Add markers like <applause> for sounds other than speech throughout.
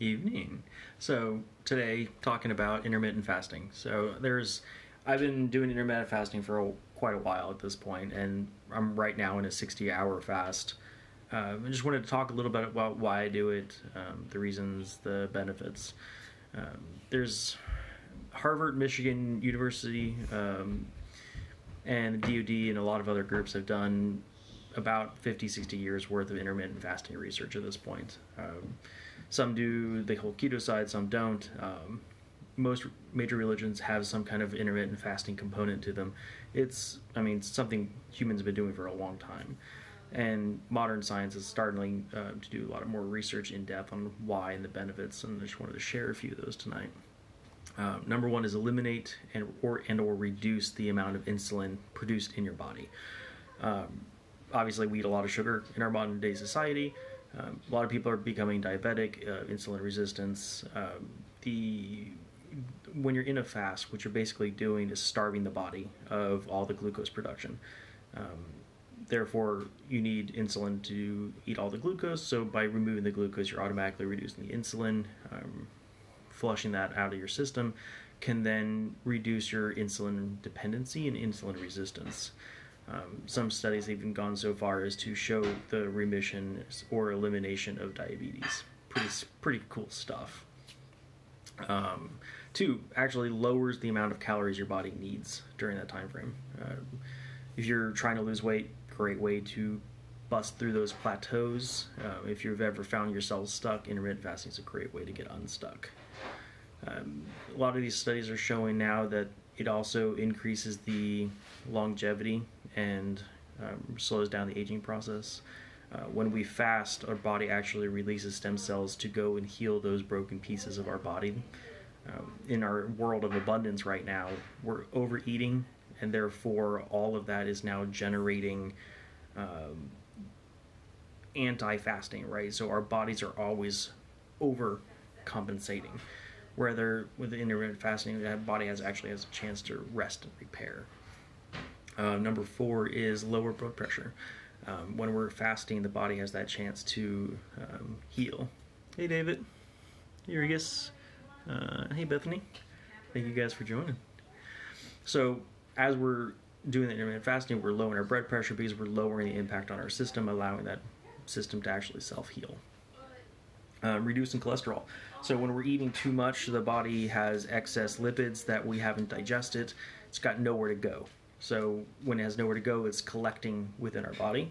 Evening. So today, talking about intermittent fasting. So there's, I've been doing intermittent fasting for a, quite a while at this point, and I'm right now in a 60-hour fast. Uh, I just wanted to talk a little bit about why I do it, um, the reasons, the benefits. Um, there's Harvard, Michigan University, um, and the DoD, and a lot of other groups have done about 50, 60 years worth of intermittent fasting research at this point. Um, some do the whole keto side, some don't. Um, most major religions have some kind of intermittent fasting component to them. It's, I mean, something humans have been doing for a long time. And modern science is starting uh, to do a lot of more research in depth on why and the benefits, and I just wanted to share a few of those tonight. Uh, number one is eliminate and or and or reduce the amount of insulin produced in your body. Um, obviously, we eat a lot of sugar in our modern day society. Um, a lot of people are becoming diabetic, uh, insulin resistance. Um, the when you're in a fast, what you're basically doing is starving the body of all the glucose production. Um, therefore, you need insulin to eat all the glucose. So by removing the glucose, you're automatically reducing the insulin. Um, flushing that out of your system can then reduce your insulin dependency and insulin resistance. Um, some studies have even gone so far as to show the remission or elimination of diabetes. Pretty pretty cool stuff. Um, two actually lowers the amount of calories your body needs during that time frame. Uh, if you're trying to lose weight, great way to bust through those plateaus. Uh, if you've ever found yourself stuck, intermittent fasting is a great way to get unstuck. Um, a lot of these studies are showing now that it also increases the longevity and um, slows down the aging process. Uh, when we fast, our body actually releases stem cells to go and heal those broken pieces of our body. Um, in our world of abundance right now, we're overeating, and therefore all of that is now generating um, anti-fasting, right? So our bodies are always overcompensating. Whether with intermittent fasting, the body has actually has a chance to rest and repair. Uh, number four is lower blood pressure. Um, when we're fasting, the body has that chance to um, heal. Hey, David. Urigus. Uh, hey, Bethany. Thank you guys for joining. So, as we're doing the intermittent fasting, we're lowering our blood pressure because we're lowering the impact on our system, allowing that system to actually self heal. Um, reducing cholesterol. So, when we're eating too much, the body has excess lipids that we haven't digested. It's got nowhere to go. So when it has nowhere to go, it's collecting within our body,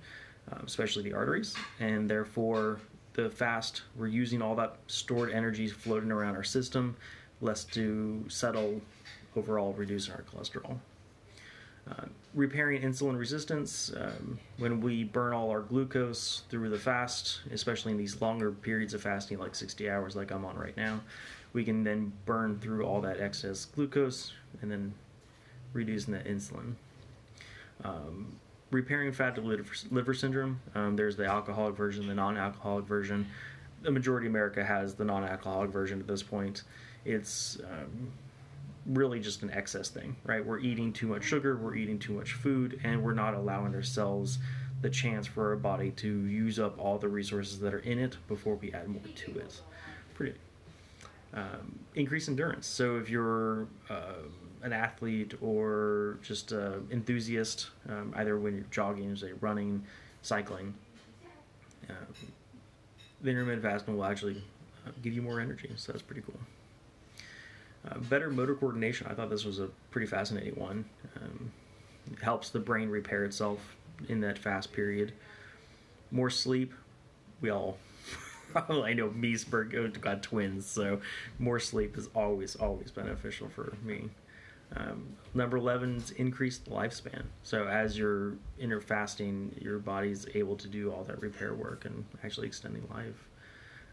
um, especially the arteries, and therefore the fast we're using all that stored energy floating around our system, less to settle, overall reducing our cholesterol. Uh, repairing insulin resistance. Um, when we burn all our glucose through the fast, especially in these longer periods of fasting, like 60 hours, like I'm on right now, we can then burn through all that excess glucose and then reducing that insulin. Um, repairing fatty liver, liver syndrome. Um, there's the alcoholic version, the non-alcoholic version. The majority of America has the non-alcoholic version at this point. It's um, really just an excess thing, right? We're eating too much sugar, we're eating too much food, and we're not allowing ourselves the chance for our body to use up all the resources that are in it before we add more to it. Pretty um, increase endurance. So if you're uh, an athlete or just an enthusiast, um, either when you're jogging, say running, cycling, uh, the intermittent fasting will actually uh, give you more energy. So that's pretty cool. Uh, better motor coordination. I thought this was a pretty fascinating one. Um, it helps the brain repair itself in that fast period. More sleep. We all <laughs> I know me, Spurgo got twins, so more sleep is always, always beneficial for me. Um, number 11 is increased lifespan. So as you're interfasting, your body's able to do all that repair work and actually extending life.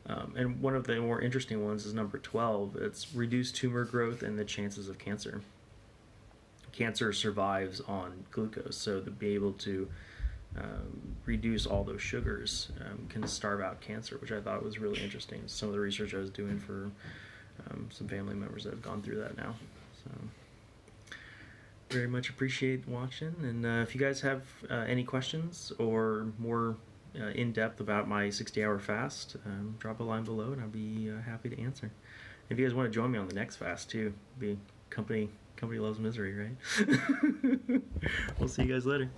Um, and one of the more interesting ones is number 12. It's reduced tumor growth and the chances of cancer. Cancer survives on glucose, so to be able to um, reduce all those sugars um, can starve out cancer, which I thought was really interesting. Some of the research I was doing for um, some family members that have gone through that now. Very much appreciate watching. And uh, if you guys have uh, any questions or more uh, in depth about my 60 hour fast, um, drop a line below and I'll be uh, happy to answer. If you guys want to join me on the next fast too, be company company loves misery, right? <laughs> we'll see you guys later.